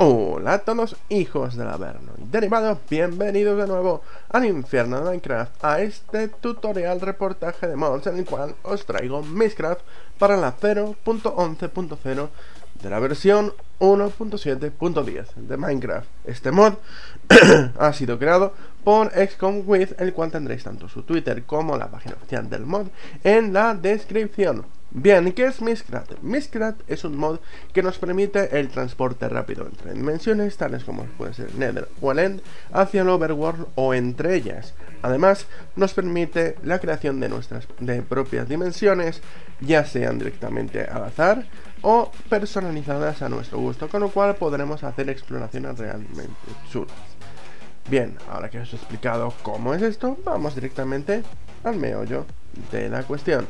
Hola a todos hijos del Averno y derivados, bienvenidos de nuevo al infierno de Minecraft a este tutorial reportaje de mods en el cual os traigo Minecraft para la 0.11.0 de la versión 1.7.10 de Minecraft. Este mod ha sido creado por XCOMWith, el cual tendréis tanto su Twitter como la página oficial del mod en la descripción. Bien, ¿qué es Miscrat? Miscrat es un mod que nos permite el transporte rápido entre dimensiones, tales como puede ser Nether o el End, hacia el Overworld o entre ellas. Además, nos permite la creación de nuestras de propias dimensiones, ya sean directamente al azar o personalizadas a nuestro gusto, con lo cual podremos hacer exploraciones realmente chulas. Bien, ahora que os he explicado cómo es esto, vamos directamente al meollo de la cuestión.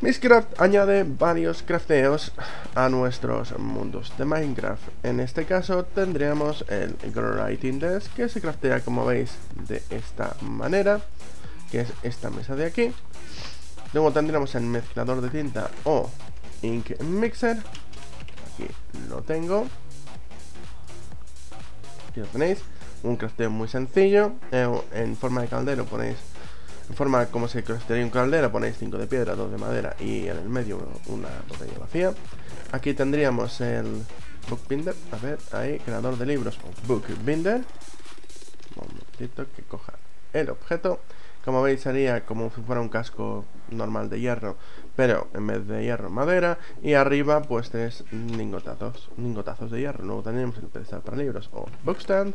Miscraft añade varios crafteos a nuestros mundos de Minecraft. En este caso tendríamos el Writing Desk que se craftea como veis de esta manera, que es esta mesa de aquí. Luego tendríamos el mezclador de tinta o Ink Mixer. Aquí lo tengo. Aquí lo tenéis. Un crafteo muy sencillo. Eh, en forma de caldero ponéis forma como se craftearía un caldero, ponéis 5 de piedra, 2 de madera y en el medio una botella vacía. Aquí tendríamos el Bookbinder, a ver, ahí, creador de libros, Bookbinder. Un momentito que coja el objeto. Como veis sería como si fuera un casco normal de hierro, pero en vez de hierro madera. Y arriba pues tres lingotazos, lingotazos de hierro. Luego tenemos el pedestal para libros o bookstand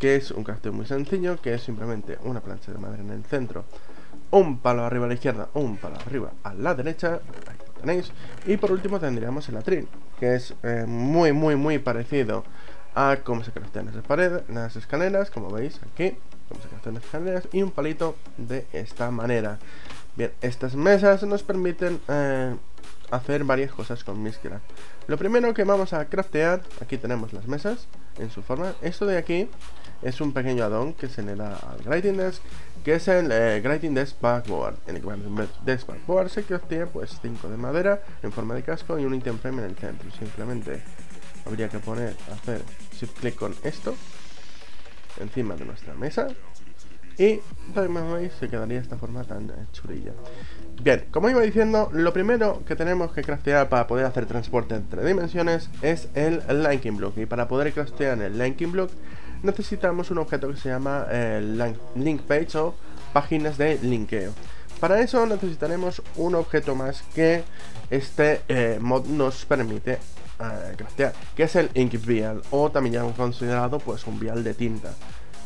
que es un crafteo muy sencillo, que es simplemente una plancha de madera en el centro, un palo arriba a la izquierda, un palo arriba a la derecha, ahí lo tenéis, y por último tendríamos el atril, que es eh, muy muy muy parecido a cómo se craftean las paredes, las escaleras, como veis aquí, cómo se craftean las escaleras, y un palito de esta manera. Bien, estas mesas nos permiten eh, hacer varias cosas con Miscraft. Lo primero que vamos a craftear, aquí tenemos las mesas en su forma. Esto de aquí es un pequeño addon que se le da al Grading Desk, que es el eh, Grading Desk Backboard. En el Grading Desk Backboard se craftea pues 5 de madera en forma de casco y un item frame en el centro. Simplemente habría que poner, hacer shift clic con esto encima de nuestra mesa y veis se quedaría esta forma tan eh, churilla. Bien, como iba diciendo, lo primero que tenemos que craftear para poder hacer transporte entre dimensiones es el Linking Block. Y para poder craftear el Linking Block necesitamos un objeto que se llama eh, Link Page o páginas de linkeo. Para eso necesitaremos un objeto más que este eh, mod nos permite craftear, que es el Ink Vial o también ya considerado pues un vial de tinta.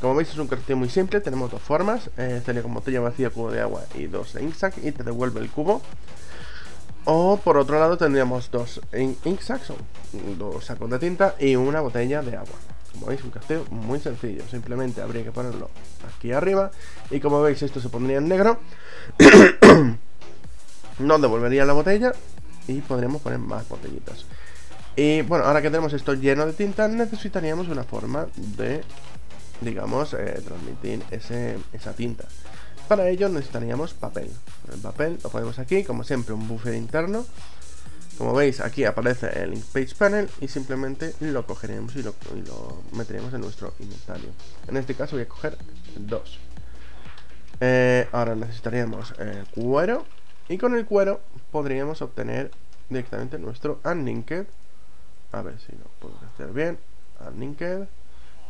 Como veis es un cartel muy simple, tenemos dos formas, eh, sería como botella vacía, cubo de agua y dos inksac y te devuelve el cubo. O por otro lado tendríamos dos inksacks, dos sacos de tinta y una botella de agua. Como veis un cartel muy sencillo, simplemente habría que ponerlo aquí arriba y como veis esto se pondría en negro. Nos devolvería la botella y podríamos poner más botellitas. Y bueno, ahora que tenemos esto lleno de tinta, necesitaríamos una forma de digamos, eh, transmitir ese, esa tinta. Para ello necesitaríamos papel. El papel lo ponemos aquí, como siempre, un buffer interno. Como veis, aquí aparece el Link Page Panel y simplemente lo cogeremos y lo, meteremos en nuestro inventario. En este caso voy a coger dos. Eh, ahora necesitaríamos el cuero y con el cuero podríamos obtener directamente nuestro Unlinked. A ver si lo puedo hacer bien. Unlinked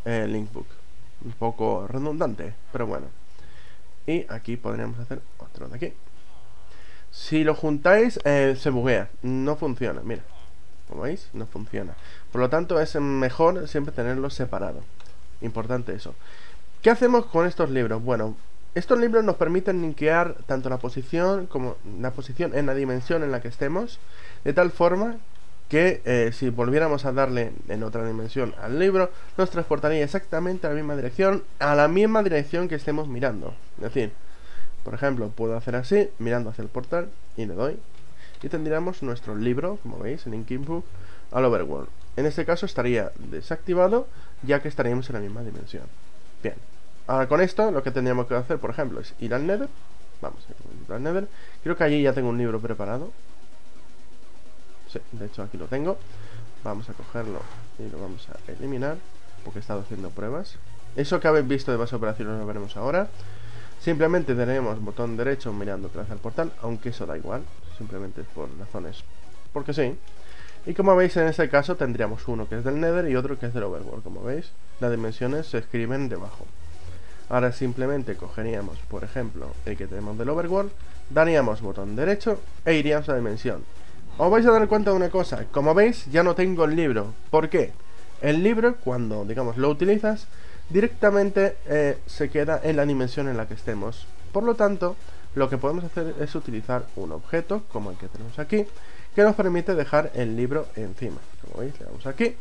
eh, Linkbook un poco redundante, pero bueno. Y aquí podríamos hacer otro de aquí. Si lo juntáis, eh, se buguea, no funciona, mira. Como veis, no funciona. Por lo tanto, es mejor siempre tenerlos separados. Importante eso. ¿Qué hacemos con estos libros? Bueno, estos libros nos permiten linkear tanto la posición como la posición en la dimensión en la que estemos, de tal forma que eh, si volviéramos a darle en otra dimensión al libro, nos transportaría exactamente a la misma dirección, a la misma dirección que estemos mirando. Es decir, por ejemplo, puedo hacer así, mirando hacia el portal, y le doy, y tendríamos nuestro libro, como veis, en Inking Book, al Overworld. En este caso estaría desactivado, ya que estaríamos en la misma dimensión. Bien, ahora con esto lo que tendríamos que hacer, por ejemplo, es ir al Nether. Vamos, ir al Nether. Creo que allí ya tengo un libro preparado de hecho aquí lo tengo. vamos a cogerlo y lo vamos a eliminar porque he estado haciendo pruebas. Eso que habéis visto de base operaciones lo veremos ahora. Simplemente tenemos botón derecho mirando hacia el portal, aunque eso da igual, simplemente por razones, porque sí. Y como veis en este caso tendríamos uno que es del Nether y otro que es del Overworld, como veis, las dimensiones se escriben debajo. Ahora simplemente cogeríamos, por ejemplo, el que tenemos del Overworld, daríamos botón derecho e iríamos a dimensión. Os vais a dar cuenta de una cosa, como veis ya no tengo el libro. ¿Por qué? El libro, cuando digamos lo utilizas, directamente eh, se queda en la dimensión en la que estemos. Por lo tanto, lo que podemos hacer es utilizar un objeto, como el que tenemos aquí, que nos permite dejar el libro encima. Como veis, le damos aquí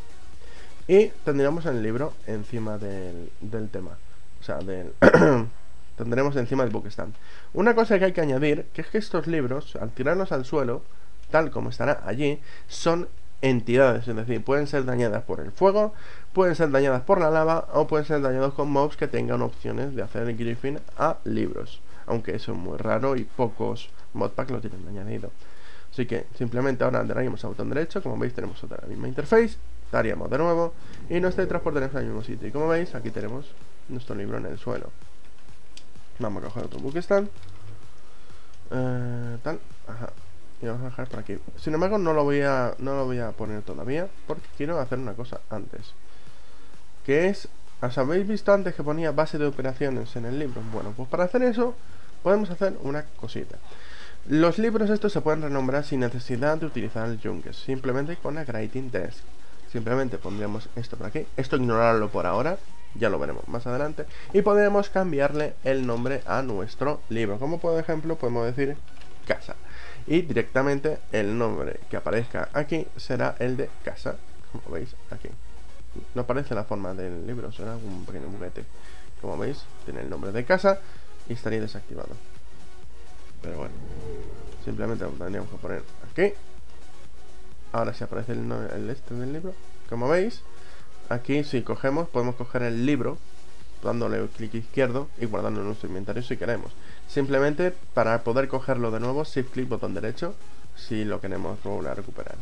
y tendríamos el libro encima del, tema. O sea, del tendremos encima del bookstand. Una cosa que hay que añadir, que es que estos libros, al tirarlos al suelo, tal como estará allí, son entidades, es decir, pueden ser dañadas por el fuego, pueden ser dañadas por la lava o pueden ser dañados con mobs que tengan opciones de hacer el griffin a libros, aunque eso es muy raro y pocos modpacks lo tienen añadido. Así que simplemente ahora daríamos a botón derecho, como veis tenemos otra la misma interface, daríamos de nuevo y nos teletransportaremos al mismo sitio. Y como veis aquí tenemos nuestro libro en el suelo. Vamos a coger otro bookstand. Eh, tal, ajá. Y vamos a dejar por aquí. Sin embargo, no lo voy a, no lo voy a poner todavía porque quiero hacer una cosa antes. Que es, ¿os habéis visto antes que ponía base de operaciones en el libro? Bueno, pues para hacer eso podemos hacer una cosita. Los libros estos se pueden renombrar sin necesidad de utilizar el Junkers, simplemente con la Writing Desk. Simplemente pondríamos esto por aquí, esto ignorarlo por ahora, ya lo veremos más adelante, y podemos cambiarle el nombre a nuestro libro, como por ejemplo podemos decir casa, y directamente el nombre que aparezca aquí será el de casa, como veis aquí. No aparece la forma del libro, será un pequeño juguete. Como veis, tiene el nombre de casa y estaría desactivado. Pero bueno, simplemente lo tendríamos que poner aquí. Ahora si aparece el, el este del libro. Como veis, aquí si cogemos, podemos coger el libro dándole clic izquierdo y guardando en nuestro inventario si queremos. Simplemente para poder cogerlo de nuevo, shift clic botón derecho si lo queremos volver a recuperar.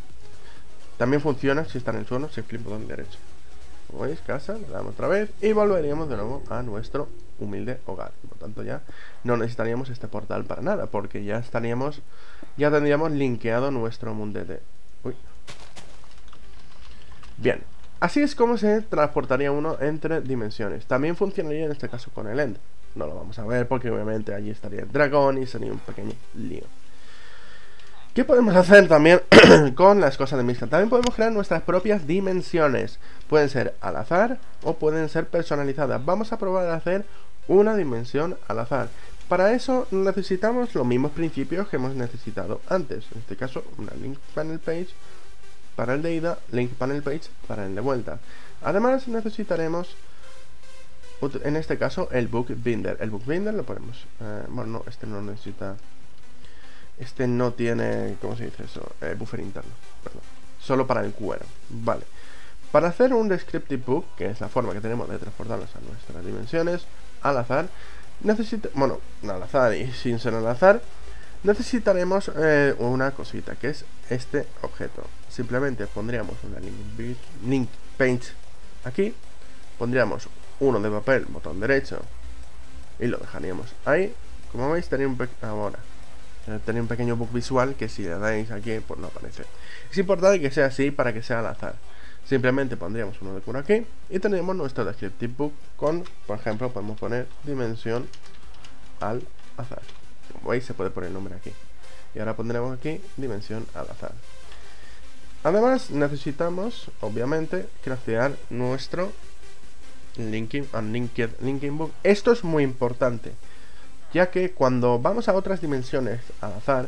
También funciona si está en el suelo, shift clic botón derecho. Como casa, le damos otra vez y volveríamos de nuevo a nuestro humilde hogar. Por tanto, ya no necesitaríamos este portal para nada, porque ya estaríamos, ya tendríamos linkeado nuestro mundete. Uy. Bien, así es como se transportaría uno entre dimensiones. También funcionaría en este caso con el End. No lo vamos a ver porque obviamente allí estaría el dragón y sería un pequeño lío. ¿Qué podemos hacer también con las cosas de Mista? También podemos crear nuestras propias dimensiones. Pueden ser al azar o pueden ser personalizadas. Vamos a probar a hacer una dimensión al azar. Para eso necesitamos los mismos principios que hemos necesitado antes. En este caso, una link panel page para el de ida, link panel page para el de vuelta. Además necesitaremos, en este caso, el book binder. El book binder lo ponemos... Eh, bueno, no, este no necesita este no tiene, ¿cómo se dice eso? Eh, buffer interno, perdón. Solo para el cuero, vale. Para hacer un descriptive book, que es la forma que tenemos de transportarlos a nuestras dimensiones, al azar, necesita, bueno, al azar y sin ser al azar, necesitaremos eh, una cosita, que es este objeto. Simplemente pondríamos una link, link paint aquí, pondríamos uno de papel, botón derecho, y lo dejaríamos ahí. Como veis, tenía un ahora eh, tener un pequeño book visual que si le dais aquí pues no aparece. Es importante que sea así para que sea al azar. Simplemente pondríamos uno de por aquí y tendríamos nuestro descriptive book con por ejemplo podemos poner dimensión al azar. Como veis se puede poner el nombre aquí. Y ahora pondremos aquí dimensión al azar. Además necesitamos obviamente crear nuestro linking, unlinked linking book esto es muy importante ya que cuando vamos a otras dimensiones al azar,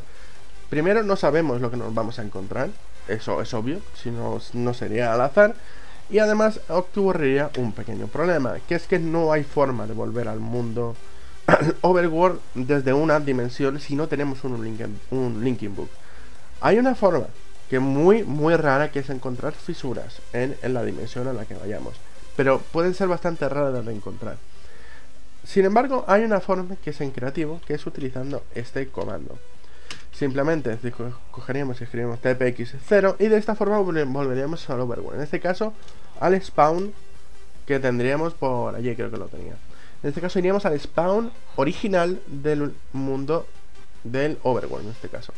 primero no sabemos lo que nos vamos a encontrar, eso es obvio, si no, no sería al azar, y además ocurriría un pequeño problema, que es que no hay forma de volver al mundo Overworld desde una dimensión si no tenemos un, linking, un book. Hay una forma que muy muy rara que es encontrar fisuras en, en la dimensión a la que vayamos, pero pueden ser bastante raras de encontrar. Sin embargo, hay una forma que es en creativo, que es utilizando este comando. Simplemente cogeríamos y escribimos tpx0 y de esta forma volveríamos al overworld. En este caso, al spawn que tendríamos por allí, creo que lo tenía. En este caso iríamos al spawn original del mundo del overworld, en este caso.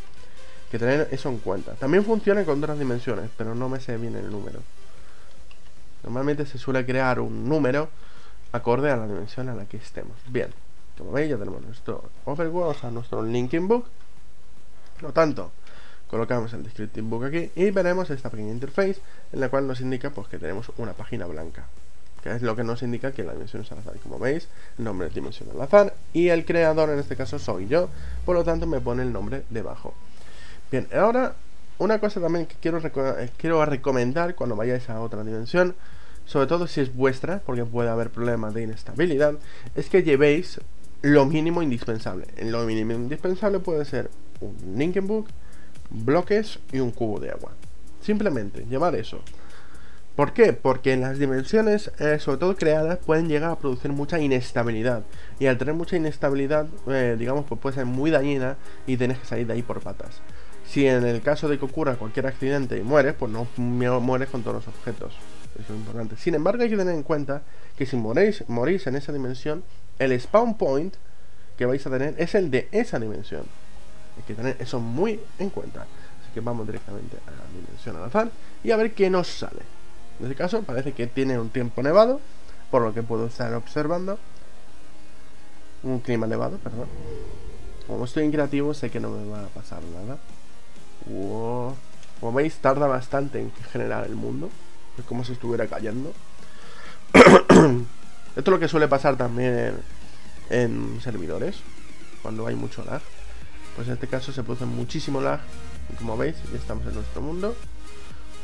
Que tener eso en cuenta. También funciona con otras dimensiones, pero no me sé bien el número. Normalmente se suele crear un número acorde a la dimensión a la que estemos. Bien, como veis ya tenemos nuestro overworld, o sea, nuestro linking book. Por lo tanto, colocamos el descriptive book aquí y veremos esta pequeña interface en la cual nos indica pues, que tenemos una página blanca que es lo que nos indica que la dimensión es al azar. Como veis, el nombre es dimensión al azar y el creador en este caso soy yo, por lo tanto me pone el nombre debajo. Bien, ahora una cosa también que quiero, eh, quiero recomendar cuando vayáis a otra dimensión, sobre todo si es vuestra, porque puede haber problemas de inestabilidad, es que llevéis lo mínimo indispensable. En lo mínimo indispensable puede ser un linking book, bloques y un cubo de agua. Simplemente llevar eso. ¿Por qué? Porque en las dimensiones, eh, sobre todo creadas, pueden llegar a producir mucha inestabilidad. Y al tener mucha inestabilidad, eh, digamos, pues puede ser muy dañina y tienes que salir de ahí por patas. Si en el caso de que ocurra cualquier accidente y mueres, pues no mueres con todos los objetos. Eso es importante. Sin embargo, hay que tener en cuenta que si morís, morís en esa dimensión, el spawn point que vais a tener es el de esa dimensión. Hay que tener eso muy en cuenta. Así que vamos directamente a la dimensión al azar y a ver qué nos sale. En este caso parece que tiene un tiempo nevado, por lo que puedo estar observando. Un clima nevado, perdón. Como estoy en creativo, sé que no me va a pasar nada. Como veis, tarda bastante en generar el mundo. Es como si estuviera cayendo. Esto es lo que suele pasar también en, servidores, cuando hay mucho lag. Pues en este caso se produce muchísimo lag. Y como veis, ya estamos en nuestro mundo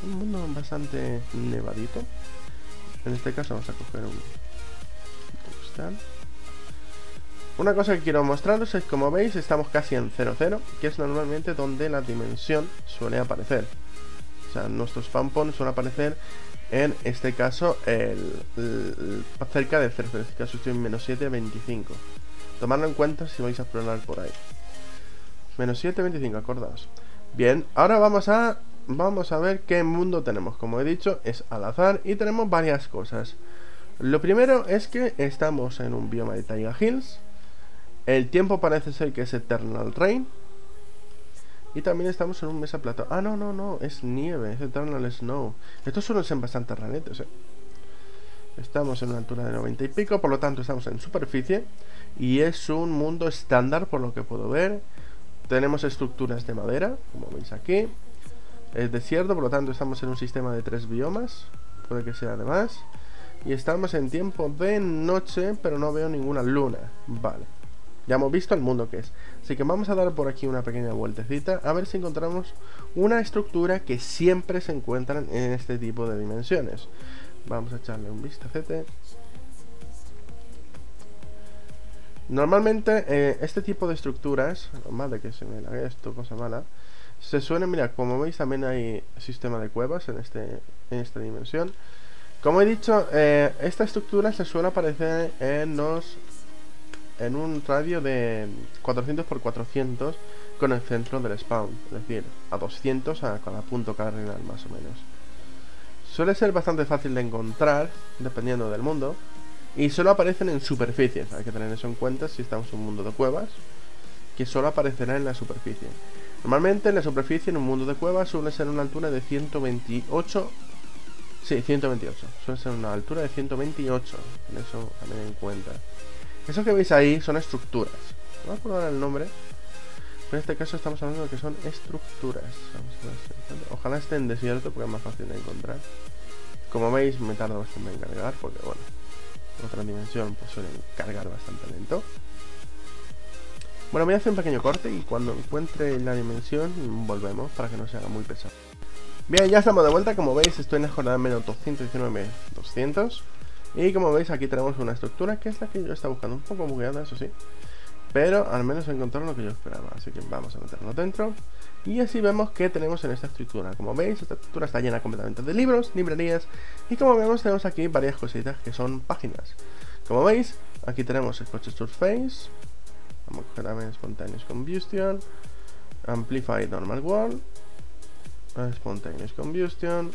un mundo bastante nevadito. En este caso vamos a coger un... Una cosa que quiero mostraros es como veis estamos casi en 0,0 que es normalmente donde la dimensión suele aparecer. O sea, nuestro spawn point suele aparecer en este caso el, cerca de 0, en este caso estoy en menos 7,25. Tomadlo en cuenta si vais a explorar por ahí. Menos 7,25, acordaos. Bien, ahora vamos a vamos a ver qué mundo tenemos. Como he dicho, es al azar y tenemos varias cosas. Lo primero es que estamos en un bioma de Taiga Hills. El tiempo parece ser que es Eternal Rain. Y también estamos en un mesa plato. Ah, no, no, no, es nieve, es Eternal Snow. Estos suelen ser bastante ranetes, eh. Estamos en una altura de 90 y pico, por lo tanto estamos en superficie. Y es un mundo estándar, por lo que puedo ver. Tenemos estructuras de madera, como veis aquí. Es desierto, por lo tanto estamos en un sistema de tres biomas. Puede que sea además. Y estamos en tiempo de noche, pero no veo ninguna luna. Vale. Ya hemos visto el mundo que es. Así que vamos a dar por aquí una pequeña vueltecita a ver si encontramos una estructura que siempre se encuentran en este tipo de dimensiones. Vamos a echarle un vistacete. Normalmente eh, este tipo de estructuras, madre que se me la esto, cosa mala, se suele, mira, como veis también hay sistema de cuevas en, este, en esta dimensión. Como he dicho, eh, esta estructura se suele aparecer en los en un radio de 400 por 400 con el centro del spawn, es decir, a 200 a cada punto cardinal más o menos. Suele ser bastante fácil de encontrar, dependiendo del mundo, y solo aparecen en superficies, hay que tener eso en cuenta si estamos en un mundo de cuevas, que solo aparecerá en la superficie. Normalmente la superficie en un mundo de cuevas suele ser una altura de 128 Sí, 128 Suele ser una altura de 128 En eso también en cuenta Eso que veis ahí son estructuras. No me acuerdo el nombre Pero en este caso estamos hablando de que son estructuras. Ojalá esté en desierto porque es más fácil de encontrar. Como veis me tarda bastante en cargar Porque bueno Otra dimensión pues suele cargar bastante lento. Bueno, voy a hacer un pequeño corte y cuando encuentre la dimensión volvemos para que no se haga muy pesado. Bien, ya estamos de vuelta, como veis estoy en la jornada menos 219 200 Y como veis aquí tenemos una estructura que es la que yo estaba buscando, un poco bugueada, eso sí. Pero al menos encontrado lo que yo esperaba, así que vamos a meternos dentro. Y así vemos que tenemos en esta estructura. Como veis, esta estructura está llena completamente de libros, librerías. Y como vemos tenemos aquí varias cositas que son páginas. Como veis, aquí tenemos el coche Surface. Vamos a coger también Spontaneous Combustion. Amplify Normal World, Spontaneous Combustion.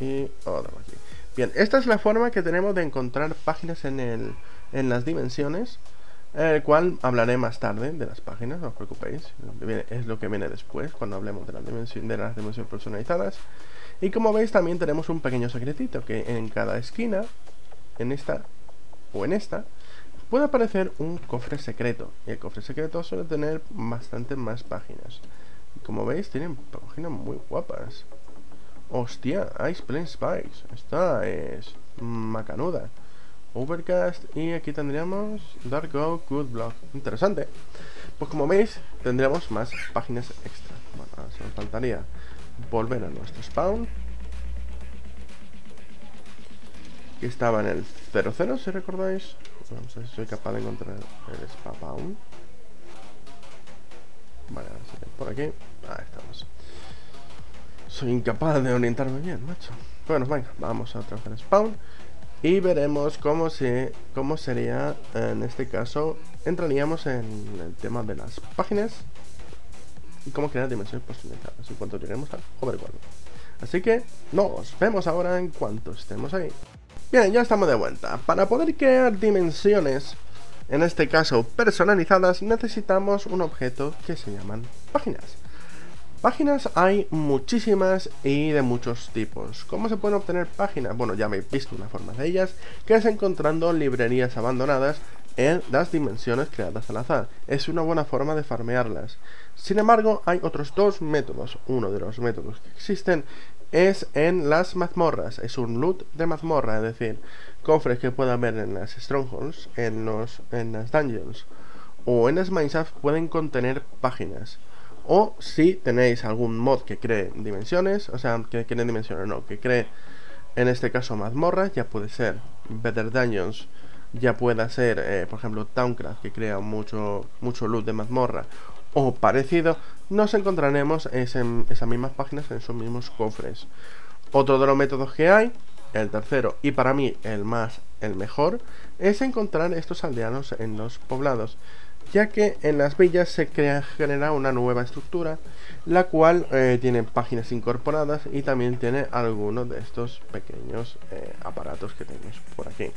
Y otro aquí. Bien, esta es la forma que tenemos de encontrar páginas en, el, en las dimensiones, el cual hablaré más tarde de las páginas, no os preocupéis, es lo que viene después, cuando hablemos de, la dimensión, de las dimensiones personalizadas. Y como veis también tenemos un pequeño secretito, que en cada esquina, en esta o en esta, puede aparecer un cofre secreto. Y el cofre secreto suele tener bastante más páginas. Y como veis, tienen páginas muy guapas. Hostia, Ice Plain Spikes. Esta es macanuda. Overcast y aquí tendríamos Dark Oak Good Block. Interesante. Pues como veis, tendríamos más páginas extra. Bueno, se nos faltaría volver a nuestro spawn. Que estaba en el 00, si recordáis. Vamos a ver si soy capaz de encontrar el spawn. Vale, por aquí. Ahí estamos. Soy incapaz de orientarme bien, macho. Bueno, venga, vamos a trabajar spawn. Y veremos cómo, se, cómo sería, en este caso, entraríamos en el tema de las páginas y cómo crear dimensiones personalizadas en cuanto lleguemos al hoverworld. Así que nos vemos ahora en cuanto estemos ahí. Bien, ya estamos de vuelta. Para poder crear dimensiones, en este caso personalizadas, necesitamos un objeto que se llaman páginas. Páginas hay muchísimas y de muchos tipos. ¿Cómo se pueden obtener páginas? Bueno, ya habéis visto una forma de ellas, que es encontrando librerías abandonadas en las dimensiones creadas al azar. Es una buena forma de farmearlas. Sin embargo, hay otros dos métodos. Uno de los métodos que existen es en las mazmorras. Es un loot de mazmorra, es decir, cofres que pueda haber en las strongholds, en, los, en las dungeons o en las mineshaft pueden contener páginas. O si tenéis algún mod que cree dimensiones, o sea, que cree dimensiones, no, que cree en este caso mazmorras, ya puede ser Better Dungeons ya pueda ser, eh, por ejemplo, Towncraft, que crea mucho, mucho loot de mazmorra, o parecido, nos encontraremos en esas mismas páginas, en esos mismos cofres. Otro de los métodos que hay, el tercero, y para mí el más, el mejor, es encontrar estos aldeanos en los poblados, ya que en las villas se crea, genera una nueva estructura, la cual eh, tiene páginas incorporadas y también tiene algunos de estos pequeños eh, aparatos que tenemos por aquí.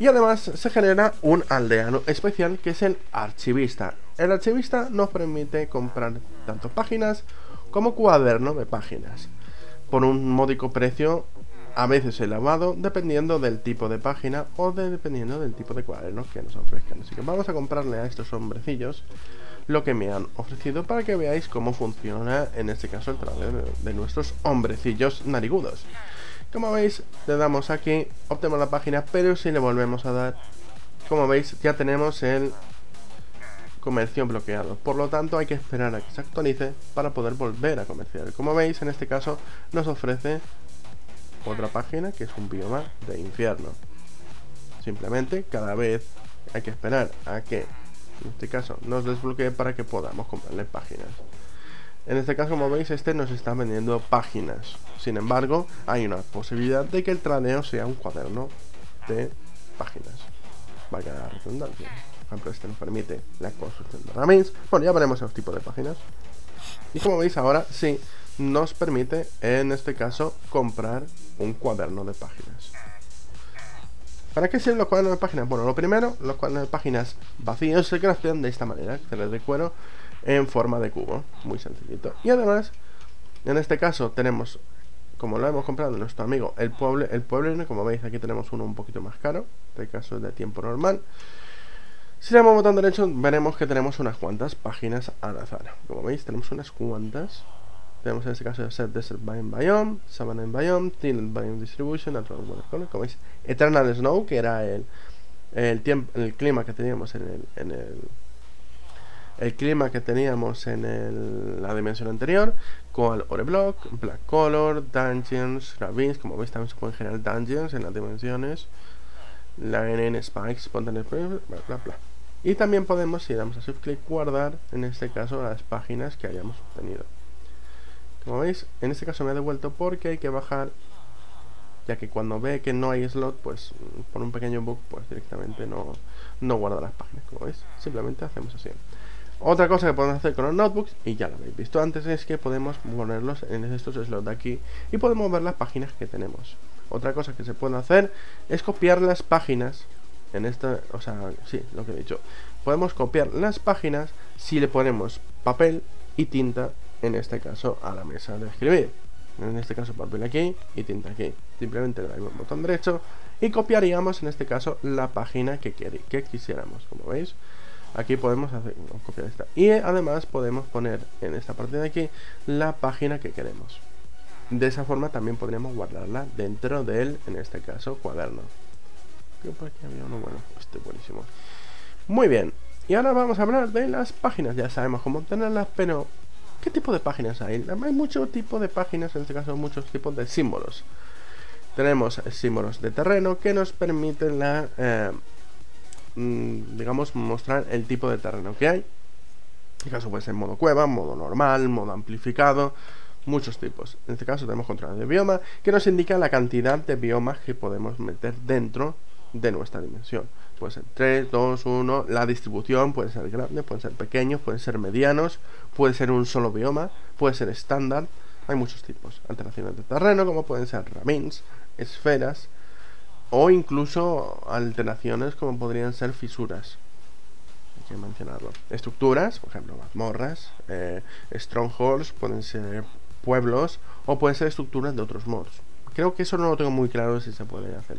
Y además se genera un aldeano especial que es el archivista. El archivista nos permite comprar tanto páginas como cuaderno de páginas por un módico precio a veces elevado dependiendo del tipo de página o dependiendo del tipo de cuaderno que nos ofrezcan. Así que vamos a comprarle a estos hombrecillos lo que me han ofrecido para que veáis cómo funciona en este caso el trabajo de nuestros hombrecillos narigudos. Como veis, le damos aquí, obtenemos la página, pero si le volvemos a dar, como veis, ya tenemos el comercio bloqueado. Por lo tanto, hay que esperar a que se actualice para poder volver a comerciar. Como veis, en este caso, nos ofrece otra página que es un bioma de infierno. Simplemente, cada vez hay que esperar a que, en este caso, nos desbloquee para que podamos comprarle páginas. En este caso, como veis, este nos está vendiendo páginas. Sin embargo, hay una posibilidad de que el tradeo sea un cuaderno de páginas. Vaya la redundancia. Por ejemplo, este nos permite la construcción de ramins. Bueno, ya veremos los tipos de páginas. Y como veis ahora, sí, nos permite, en este caso, comprar un cuaderno de páginas. ¿Para qué sirven los cuadernos de páginas? Bueno, lo primero, los cuadernos de páginas vacíos se craftean de esta manera, que les de cuero en forma de cubo, muy sencillito. Y además, en este caso tenemos, como lo hemos comprado nuestro amigo el pueblo, el pueblo, como veis aquí tenemos uno un poquito más caro, este caso es de tiempo normal. Si le damos botón derecho veremos que tenemos unas cuantas páginas al azar. Como veis tenemos unas cuantas. Tenemos en este caso Set Desert Biome Biome, Savannah Biome, Tinted Biome Distribution, Como veis, Eternal Snow, que era el, el, tiempo, el clima que teníamos en el, en el el clima que teníamos en la dimensión anterior, con Ore Block, Black Color, Dungeons, Ravines, como veis también se pueden generar Dungeons en las dimensiones, Line Spikes, Spontaneous, bla bla bla. Y también podemos, si damos a shift click, guardar en este caso las páginas que hayamos obtenido. Como veis, en este caso me ha devuelto porque hay que bajar, ya que cuando ve que no hay slot, pues por un pequeño bug, pues directamente no, no guarda las páginas, como veis. Simplemente hacemos así. Otra cosa que podemos hacer con los notebooks, y ya lo habéis visto antes, es que podemos ponerlos en estos slots de aquí y podemos ver las páginas que tenemos. Otra cosa que se puede hacer es copiar las páginas en esta, o sea, sí, lo que he dicho. Podemos copiar las páginas si le ponemos papel y tinta, en este caso, a la mesa de escribir. En este caso, papel aquí y tinta aquí. Simplemente le damos el botón derecho y copiaríamos, en este caso, la página que, que quisiéramos, como veis. Aquí podemos hacer, copiar esta. Y además podemos poner en esta parte de aquí la página que queremos. De esa forma también podríamos guardarla dentro del, en este caso, cuaderno. por aquí había uno bueno, este buenísimo. Muy bien, y ahora vamos a hablar de las páginas. Ya sabemos cómo tenerlas, pero ¿qué tipo de páginas hay? Hay muchos tipos de páginas, en este caso muchos tipos de símbolos. Tenemos símbolos de terreno que nos permiten la... Eh, Mm, digamos, mostrar el tipo de terreno que hay. En este caso puede ser modo cueva, modo normal, modo amplificado, muchos tipos. En este caso tenemos control de bioma, que nos indica la cantidad de biomas que podemos meter dentro de nuestra dimensión. Puede ser 3, 2, 1, la distribución puede ser grande, puede ser pequeños, pueden ser medianos, puede ser un solo bioma, puede ser estándar. Hay muchos tipos. Alteraciones de terreno, como pueden ser ramins, esferas, o incluso alteraciones como podrían ser fisuras. Hay que mencionarlo. Estructuras, por ejemplo, mazmorras, eh, strongholds, pueden ser pueblos o pueden ser estructuras de otros mods. Creo que eso no lo tengo muy claro si se puede hacer.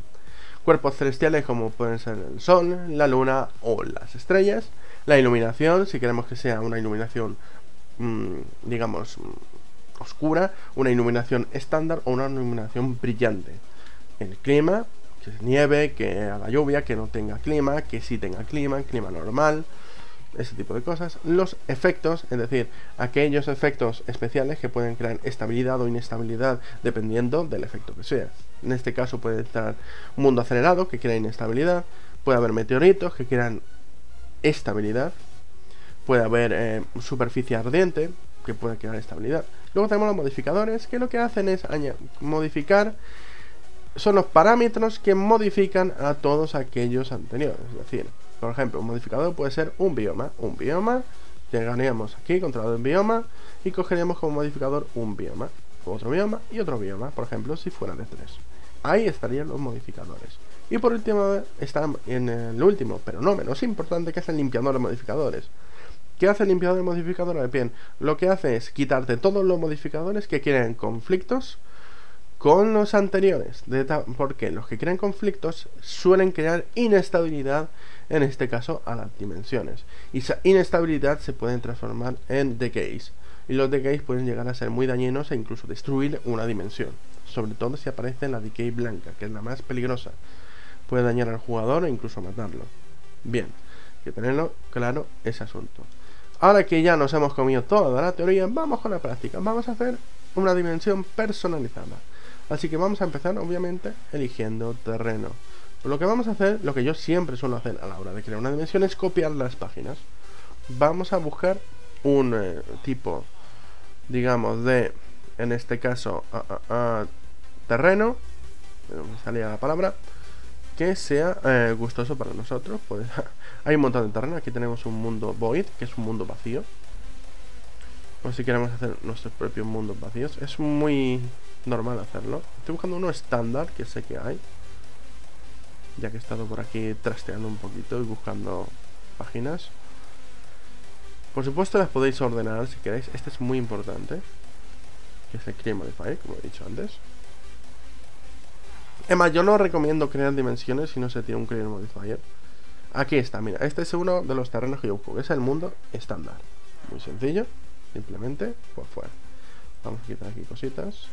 Cuerpos celestiales como pueden ser el sol, la luna o las estrellas. La iluminación, si queremos que sea una iluminación, mm, digamos, mm, oscura, una iluminación estándar o una iluminación brillante. El clima, que nieve, que haga lluvia, que no tenga clima, que sí tenga clima, clima normal, ese tipo de cosas. Los efectos, es decir, aquellos efectos especiales que pueden crear estabilidad o inestabilidad dependiendo del efecto que sea. En este caso puede estar un mundo acelerado que crea inestabilidad, puede haber meteoritos que crean estabilidad, puede haber eh, superficie ardiente que puede crear estabilidad. Luego tenemos los modificadores que lo que hacen es modificar son los parámetros que modifican a todos aquellos anteriores. Es decir, por ejemplo, un modificador puede ser un bioma. Un bioma, llegaríamos aquí, controlador de bioma, y cogeríamos como modificador un bioma, otro bioma y otro bioma, por ejemplo, si fuera de tres. Ahí estarían los modificadores. Y por último, está en el último, pero no menos importante, que es el limpiador de modificadores. ¿Qué hace el limpiador de modificadores? Bien, lo que hace es quitarte todos los modificadores que quieren conflictos con los anteriores, porque los que crean conflictos suelen crear inestabilidad, en este caso a las dimensiones. Y esa inestabilidad se puede transformar en decays, y los decays pueden llegar a ser muy dañinos e incluso destruir una dimensión, sobre todo si aparece la decay blanca, que es la más peligrosa. Puede dañar al jugador e incluso matarlo. Bien, hay que tenerlo claro ese asunto. Ahora que ya nos hemos comido toda la teoría, vamos con la práctica. Vamos a hacer una dimensión personalizada. Así que vamos a empezar, obviamente, eligiendo terreno. lo que vamos a hacer, lo que yo siempre suelo hacer a la hora de crear una dimensión es copiar las páginas. Vamos a buscar un eh, tipo, digamos, de, en este caso, terreno, me salía la palabra, que sea eh, gustoso para nosotros. Pues, hay un montón de terreno, aquí tenemos un mundo void, que es un mundo vacío. O si queremos hacer nuestros propios mundos vacíos. Es muy normal hacerlo. Estoy buscando uno estándar que sé que hay. Ya que he estado por aquí trasteando un poquito y buscando páginas. Por supuesto las podéis ordenar si queréis. Este es muy importante. Que es el Modifier, como he dicho antes. Es yo no recomiendo crear dimensiones si no se tiene un Create Modifier. Aquí está, mira. Este es uno de los terrenos que yo busco. Es el mundo estándar. Muy sencillo. Simplemente por fuera. Vamos a quitar aquí cositas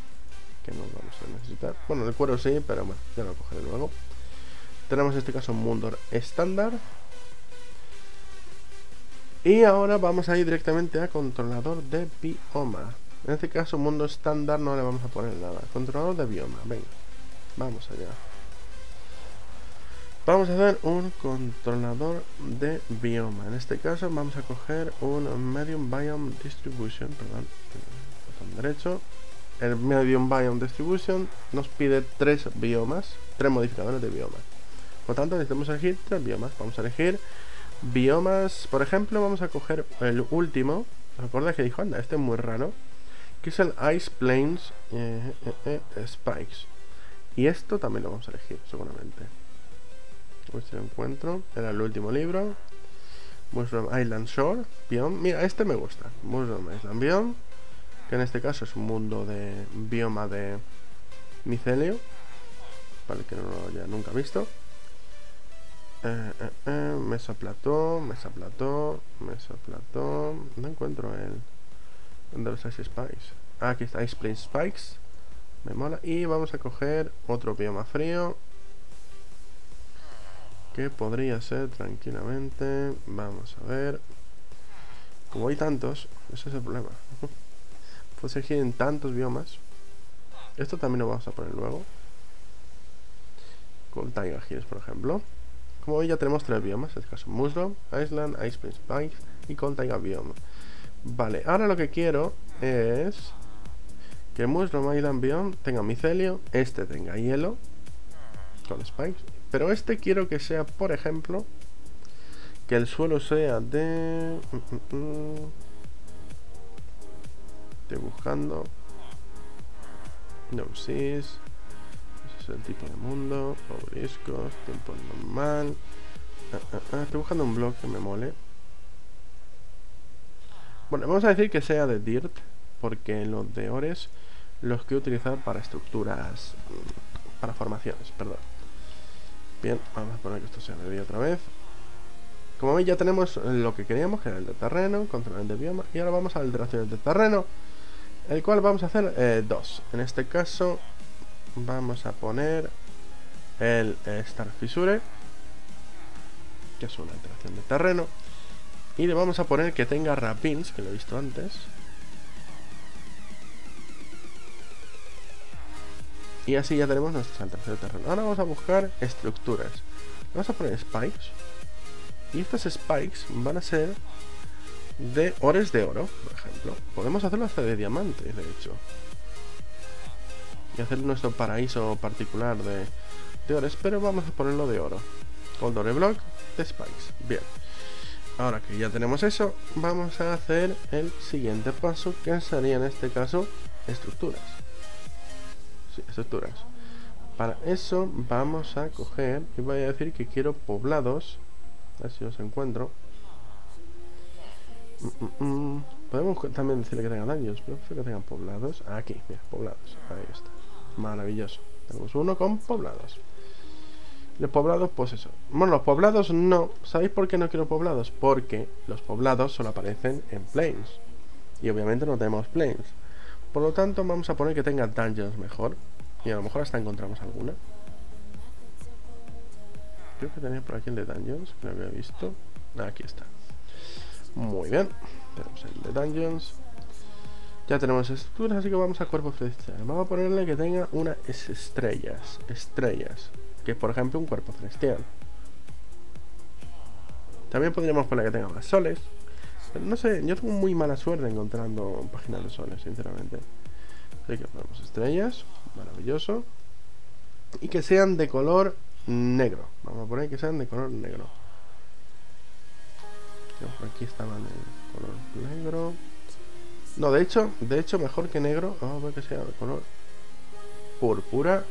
que no vamos a necesitar. Bueno, el cuero sí, pero bueno, ya lo cogeré luego. Tenemos en este caso un mundo estándar. Y ahora vamos a ir directamente a controlador de bioma. En este caso, mundo estándar no le vamos a poner nada. Controlador de bioma, venga. Vamos allá. Vamos a hacer un controlador de bioma. En este caso vamos a coger un Medium Biome Distribution, perdón, botón derecho. El Medium Biome Distribution nos pide tres biomas, tres modificadores de biomas. Por tanto, necesitamos elegir tres biomas. Vamos a elegir Biomas, por ejemplo, vamos a coger el último. ¿Recuerda que dijo, anda, este es muy raro? Que es el Ice Plains eh, eh, eh, Spikes. Y esto también lo vamos a elegir, seguramente. Si lo encuentro. Era el último libro. Mushroom Island Shore. Biome. Mira, este me gusta. Mushroom Island Biome. Que en este caso es un mundo de bioma de micelio. Para el que no lo haya nunca visto. Eh, eh, eh, mesa plató, mesa plató, mesa plató. No encuentro el, el de los Ice Spikes. Ah, aquí está Ice Plains Spikes. Me mola. Y vamos a coger otro bioma frío. Que podría ser tranquilamente. Vamos a ver. Como hay tantos, ese es el problema. Puede ser en tantos biomas. Esto también lo vamos a poner luego. Con Taiga Hills, por ejemplo. Como hoy ya tenemos tres biomas, en este caso Mushroom, Island, Ice Prince Spikes y con Taiga Biome. Vale, ahora lo que quiero es que Mushroom Island Biome tenga micelio, este tenga hielo con Spikes, pero este quiero que sea, por ejemplo, que el suelo sea de... Mm, mm, mm. Estoy buscando... No seas el tipo de mundo, obriscos, tiempo normal. Ah, ah, ah, estoy buscando un blog que me mole. Bueno, vamos a decir que sea de Dirt, porque los de Ores los quiero utilizar para estructuras, mm, para formaciones, perdón. Bien, vamos a poner que esto sea de día otra vez. Como veis ya tenemos lo que queríamos, que era el de terreno, control el de bioma, y ahora vamos a la alteración de terreno, el cual vamos a hacer eh, dos. En este caso vamos a poner el Star Fissure, que es una alteración de terreno, y le vamos a poner que tenga Rapins, que lo he visto antes. Y así ya tenemos nuestra alteración de terreno. Ahora vamos a buscar estructuras. Vamos a poner spikes. Y estas spikes van a ser de ores de oro, por ejemplo. Podemos hacerlo hasta de diamantes, de hecho y hacer nuestro paraíso particular de, de ores, pero vamos a ponerlo de oro. Gold Block de Spikes. Bien. Ahora que ya tenemos eso, vamos a hacer el siguiente paso, que sería en este caso estructuras. Sí, estructuras. Para eso vamos a coger, y voy a decir que quiero poblados. A ver si los encuentro. Mm, mm, mm. Podemos también decirle que tengan daños, pero que tengan poblados. Aquí, mira, poblados. Ahí está. Maravilloso. Tenemos uno con poblados. Los poblados, pues eso. Bueno, los poblados no. ¿Sabéis por qué no quiero poblados? Porque los poblados solo aparecen en planes. Y obviamente no tenemos planes. Por lo tanto, vamos a poner que tenga dungeons mejor. Y a lo mejor hasta encontramos alguna. Creo que tenía por aquí el de dungeons, que lo había visto. Aquí está. Muy bien. Tenemos el de dungeons. Ya tenemos estructuras, así que vamos a cuerpo celestial. Vamos a ponerle que tenga unas estrellas. Estrellas. Que es, por ejemplo, un cuerpo celestial. También podríamos poner que tenga más soles. Pero no sé, yo tengo muy mala suerte encontrando páginas de soles, sinceramente. Así que ponemos estrellas. Maravilloso. Y que sean de color negro. Vamos a poner que sean de color negro. Aquí estaban de color negro. No, de hecho, de hecho, mejor que negro. Vamos a ver que sea de color púrpura.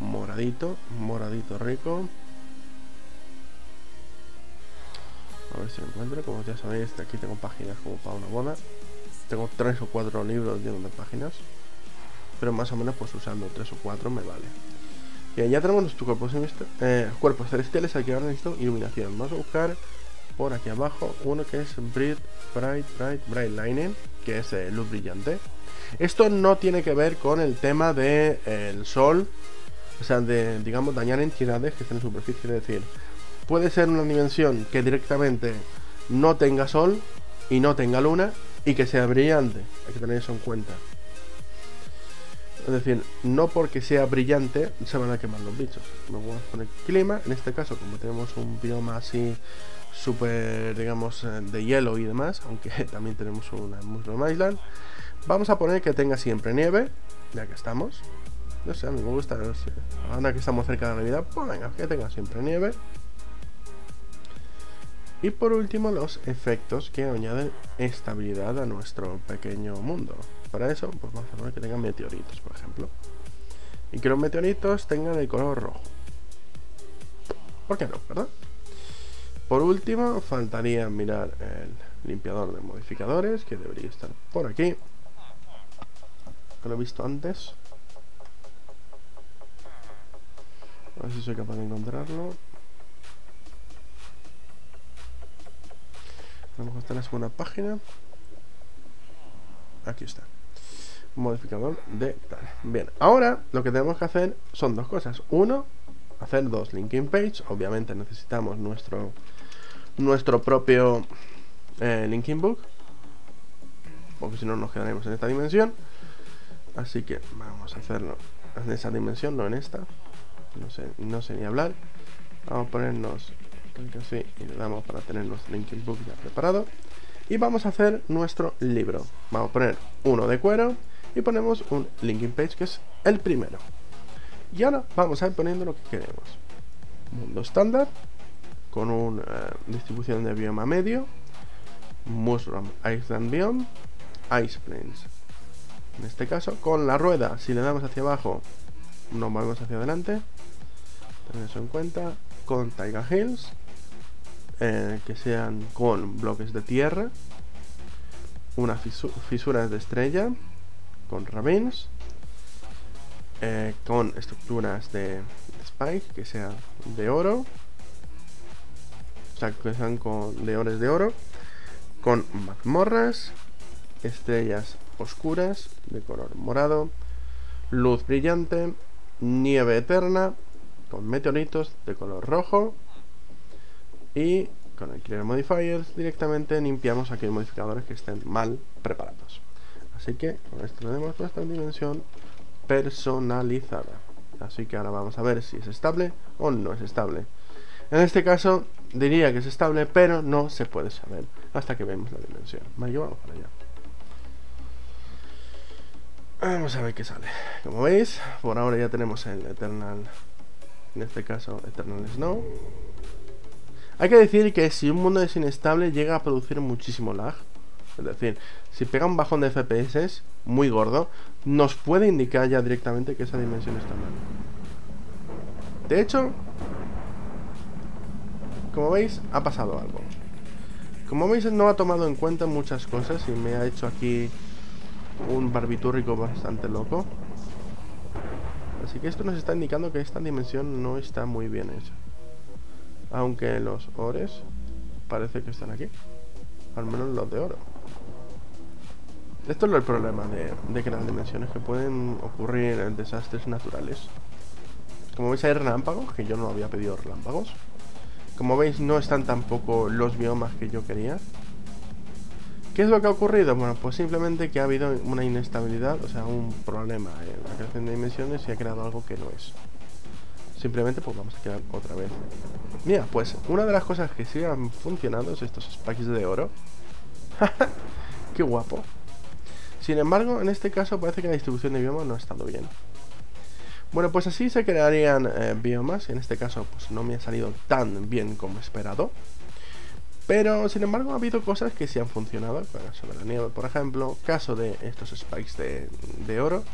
Moradito, moradito rico. A ver si lo encuentro. Como ya sabéis, aquí tengo páginas como para una boda. Tengo tres o cuatro libros llenos de páginas. Pero más o menos, pues usando tres o cuatro me vale. Bien, ya tenemos nuestros cuerpos, eh, cuerpos celestiales. Aquí ahora necesito iluminación. Vamos a buscar por aquí abajo uno que es Bright, Bright, Bright, Bright Lightning que es eh, luz brillante. Esto no tiene que ver con el tema del de, el sol, o sea, de, digamos, dañar entidades que estén en superficie. Es decir, puede ser una dimensión que directamente no tenga sol y no tenga luna y que sea brillante. Hay que tener eso en cuenta. Es decir, no porque sea brillante se van a quemar los bichos. Vamos a poner clima. En este caso, como tenemos un bioma así súper, digamos, eh, de hielo y demás, aunque también tenemos una Mushroom Island. Vamos a poner que tenga siempre nieve, ya que estamos. No sé, a mí me gusta, no ahora que estamos cerca de Navidad, pues venga, que tenga siempre nieve. Y por último, los efectos que añaden estabilidad a nuestro pequeño mundo. Para eso, pues vamos a poner que tengan meteoritos, por ejemplo. Y que los meteoritos tengan el color rojo. ¿Por qué no, verdad? Por último, faltaría mirar el limpiador de modificadores, que debería estar por aquí. Que lo he visto antes. A ver si soy capaz de encontrarlo. A estar en la segunda página. Aquí está. Modificador de tal. Bien, ahora lo que tenemos que hacer son dos cosas. Uno, hacer dos linking page. Obviamente necesitamos nuestro nuestro propio eh, linking book. Porque si no nos quedaremos en esta dimensión. Así que vamos a hacerlo en esa dimensión, no en esta. No sé, no sé ni hablar. Vamos a ponernos así y le damos para tener nuestro linking book ya preparado. Y vamos a hacer nuestro libro. Vamos a poner uno de cuero y ponemos un linking page que es el primero. Y ahora vamos a ir poniendo lo que queremos. Mundo estándar con una eh, distribución de bioma medio. Mushroom Island Biome. Ice Plains. En este caso, con la rueda, si le damos hacia abajo, nos movemos hacia adelante. Ten eso en cuenta. Con Taiga Hills, eh, que sean con bloques de tierra, unas fisuras de estrella, con ravines, eh, con estructuras de, spike, que sean de oro, sean con leones de oro, con mazmorras, estrellas oscuras de color morado, luz brillante, nieve eterna, con meteoritos de color rojo, y con el Clear Modifiers directamente limpiamos aquellos modificadores que estén mal preparados. Así que con esto tenemos nuestra dimensión personalizada. Así que ahora vamos a ver si es estable o no es estable. En este caso diría que es estable, pero no se puede saber hasta que vemos la dimensión. Vale, vamos para allá. Vamos a ver qué sale. Como veis, por ahora ya tenemos el Eternal, en este caso Eternal Snow. Hay que decir que si un mundo es inestable llega a producir muchísimo lag. Es decir, si pega un bajón de FPS muy gordo, nos puede indicar ya directamente que esa dimensión está mal. De hecho, como veis, ha pasado algo. Como veis, no ha tomado en cuenta muchas cosas y me ha hecho aquí un barbitúrico bastante loco. Así que esto nos está indicando que esta dimensión no está muy bien hecha. Aunque los ores parece que están aquí. Al menos los de oro. Esto es el problema de, de las dimensiones, que pueden ocurrir en desastres naturales. Como veis hay relámpagos, que yo no había pedido relámpagos. Como veis no están tampoco los biomas que yo quería. ¿Qué es lo que ha ocurrido? Bueno, pues simplemente que ha habido una inestabilidad, o sea, un problema en la creación de dimensiones y ha creado algo que no es. Simplemente pues vamos a crear otra vez. Mira, pues una de las cosas que sí han funcionado es estos spikes de oro. Qué guapo. Sin embargo, en este caso parece que la distribución de biomas no ha estado bien. Bueno, pues así se crearían eh, biomas. En este caso, pues no me ha salido tan bien como esperado. Pero, sin embargo, ha habido cosas que sí han funcionado. sobre la nieve, por ejemplo. Caso de estos spikes de, de oro.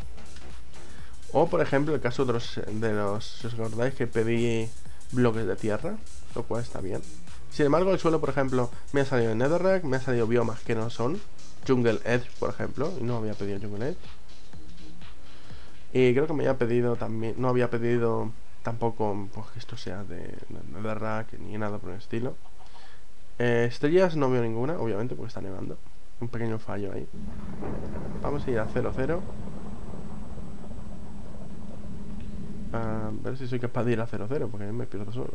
O por ejemplo el caso de los, de los, si os acordáis que pedí bloques de tierra, lo cual está bien. Sin embargo el suelo por ejemplo me ha salido en Netherrack, me ha salido biomas que no son, Jungle Edge por ejemplo, y no había pedido Jungle Edge. Y creo que me había pedido también, no había pedido tampoco pues, que esto sea de, Netherrack ni nada por el estilo. Eh, estrellas no veo ninguna, obviamente porque está nevando. Un pequeño fallo ahí. Vamos a ir a 0-0. A ver si soy capaz de ir a 0-0, porque me pierdo solo.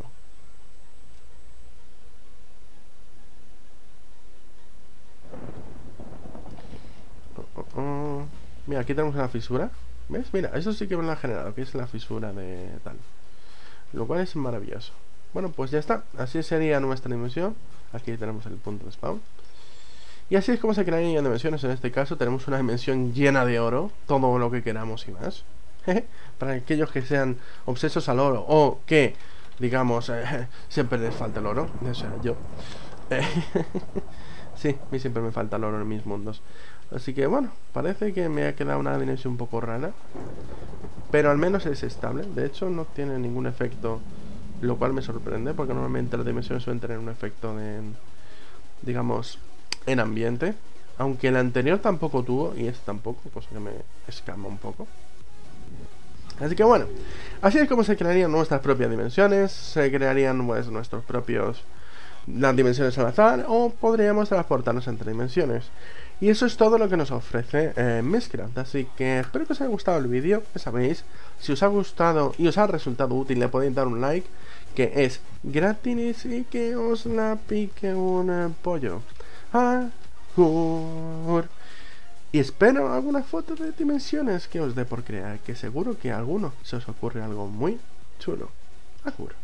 Oh, oh, oh. Mira, aquí tenemos una fisura. ¿Ves? Mira, eso sí que me lo ha generado, que es la fisura de tal. Lo cual es maravilloso. Bueno, pues ya está. Así sería nuestra dimensión. Aquí tenemos el punto de spawn. Y así es como se crean dimensiones. En este caso tenemos una dimensión llena de oro. Todo lo que queramos y más. para aquellos que sean obsesos al oro o que, digamos, eh, siempre les falta el oro, o sea, yo. sí, a mí siempre me falta el oro en mis mundos. Así que bueno, parece que me ha quedado una dimensión un poco rara. Pero al menos es estable. De hecho, no tiene ningún efecto, lo cual me sorprende, porque normalmente las dimensiones suelen tener un efecto de, digamos, en ambiente. Aunque el anterior tampoco tuvo, y este tampoco, cosa que me escama un poco. Así que bueno, así es como se crearían nuestras propias dimensiones, se crearían pues nuestros propios las dimensiones al azar o podríamos transportarnos entre dimensiones. Y eso es todo lo que nos ofrece eh, Así que espero que os haya gustado el vídeo. Ya sabéis, si os ha gustado y os ha resultado útil, le podéis dar un like, que es gratis y que os la pique un pollo. Y espero alguna foto de dimensiones que os dé por crear, que seguro que a alguno se os ocurre algo muy chulo. Agur.